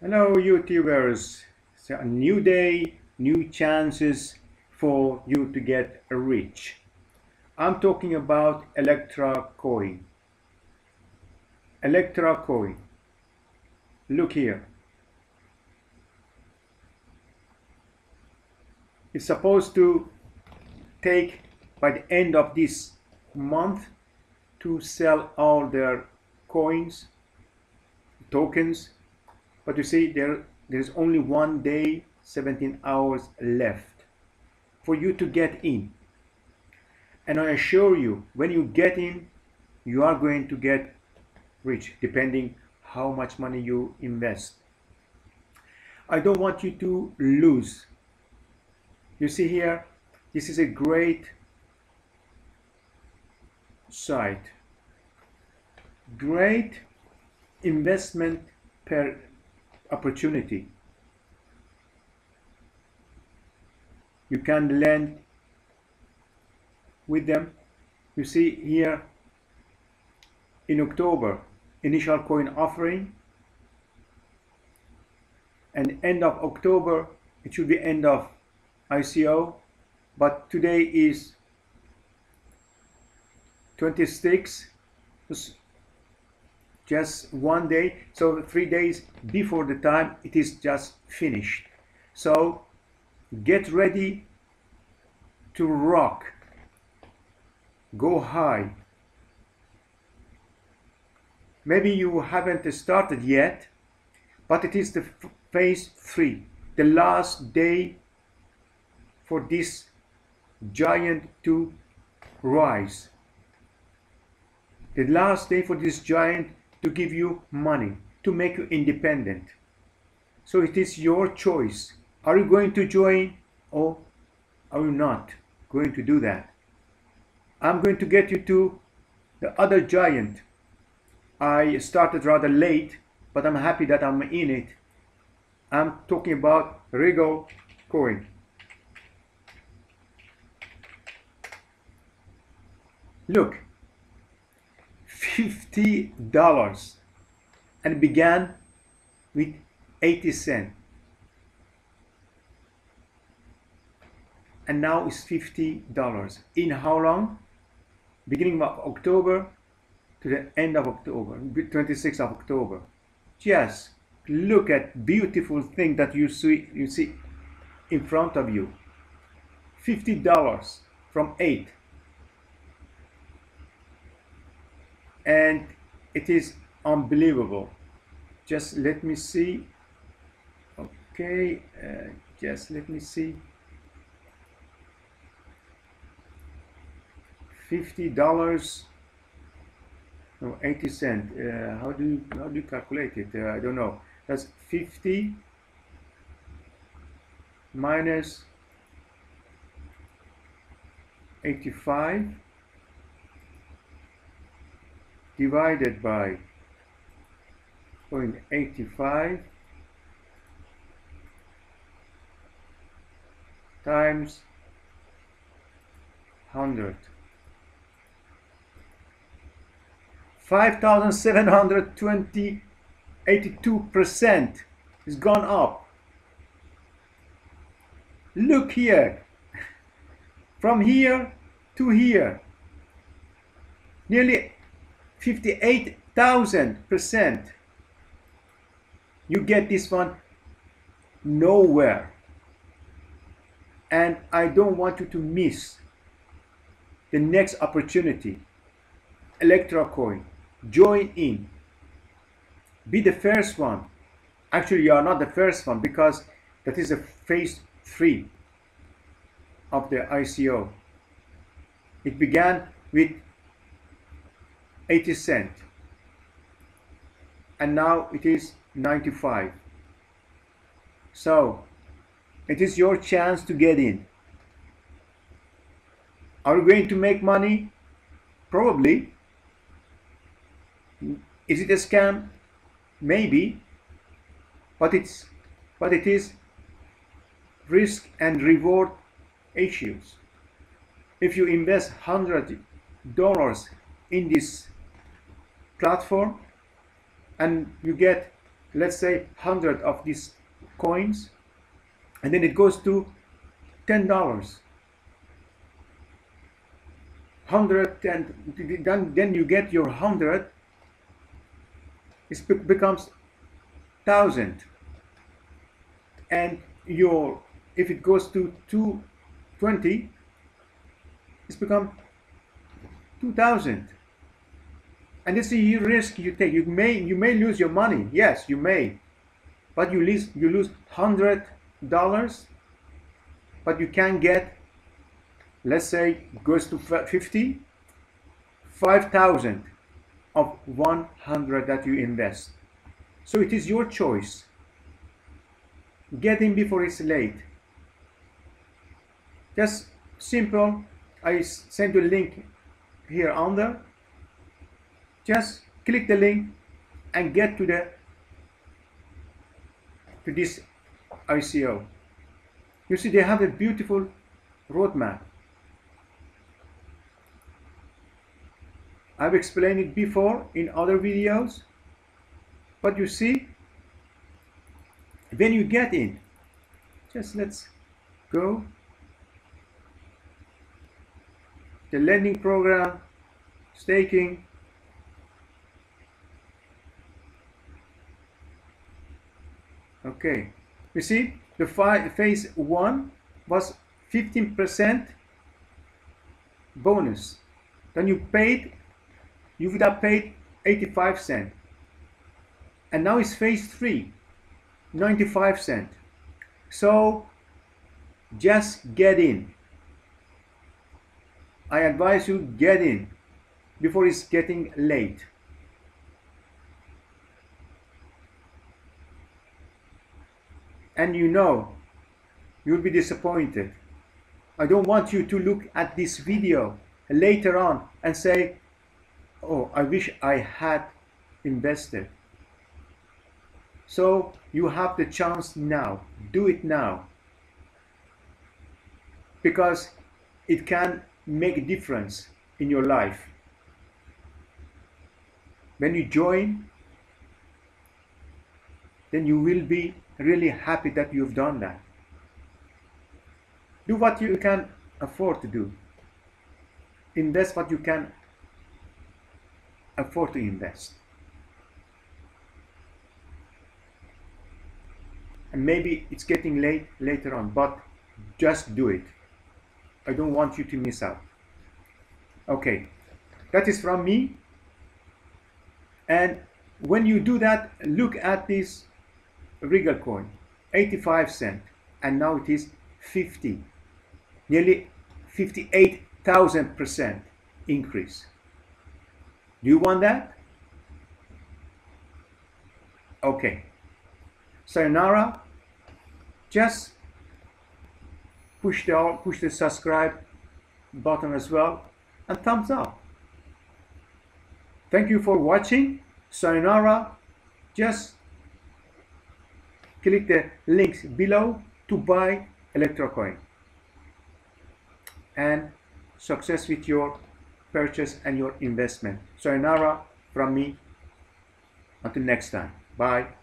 Hello YouTubers, it's a new day, new chances for you to get rich. I'm talking about Elektra coin. Elektra coin. Look here. It's supposed to take by the end of this month to sell all their coins, tokens but you see there there's only one day 17 hours left for you to get in. And I assure you when you get in you are going to get rich depending how much money you invest. I don't want you to lose. You see here this is a great site. Great investment per opportunity. You can lend with them. You see here in October, initial coin offering and end of October, it should be end of ICO, but today is 26 just one day. So three days before the time it is just finished. So get ready to rock. Go high. Maybe you haven't started yet but it is the phase three the last day for this giant to rise. The last day for this giant to give you money, to make you independent. So it is your choice. Are you going to join or are you not going to do that? I'm going to get you to the other giant. I started rather late, but I'm happy that I'm in it. I'm talking about Regal coin. Look, $50 and began with 80 cents. And now it's $50 in how long? Beginning of October to the end of October 26th of October. Just look at beautiful thing that you see you see in front of you. $50 from 8 and it is unbelievable. Just let me see. Okay uh, just let me see. 50 dollars. No 80 cent. Uh, how do you how do you calculate it? Uh, I don't know. That's 50 minus 85 divided by 0.85 times 100 5,720 82% is gone up. Look here. From here to here. Nearly 58,000%. You get this one nowhere. And I don't want you to miss the next opportunity. Elektra coin. Join in. Be the first one. Actually, you are not the first one because that is a phase three of the ICO. It began with 80 cent. And now it is 95 so it is your chance to get in. Are you going to make money? Probably. Is it a scam? Maybe. But it's but it is risk and reward issues. If you invest hundred dollars in this platform and you get let's say 100 of these coins and then it goes to $10 100 and then, then you get your 100 it becomes 1000 and your if it goes to 220 it's become 2000 and this is a risk you take. You may you may lose your money. Yes you may. But you lose you lose hundred dollars. But you can get let's say goes to 50 5000 of 100 that you invest. So it is your choice. Get in before it's late. Just simple I send you a link here under just click the link and get to the to this ICO you see they have a beautiful roadmap. I've explained it before in other videos but you see when you get in just let's go. The lending program staking okay. You see the phase one was 15% bonus. Then you paid you would have paid 85 cent. And now it's phase 3 95 cent. So just get in. I advise you get in before it's getting late and you know you'll be disappointed I don't want you to look at this video later on and say oh, I wish I had invested. So you have the chance now. Do it now. Because it can make a difference in your life. When you join, then you will be really happy that you've done that. Do what you can afford to do. Invest what you can afford to invest. And maybe it's getting late later on, but just do it. I don't want you to miss out. Okay, that is from me. And when you do that, look at this Regal coin, 85 cent, and now it is 50, nearly 58,000% increase. Do you want that? Okay. Sayonara. Just push the push the subscribe button as well and thumbs up. Thank you for watching. Sayonara. Just click the links below to buy ElektraCoin. And success with your purchase and your investment. So, Sayonara from me. Until next time. Bye.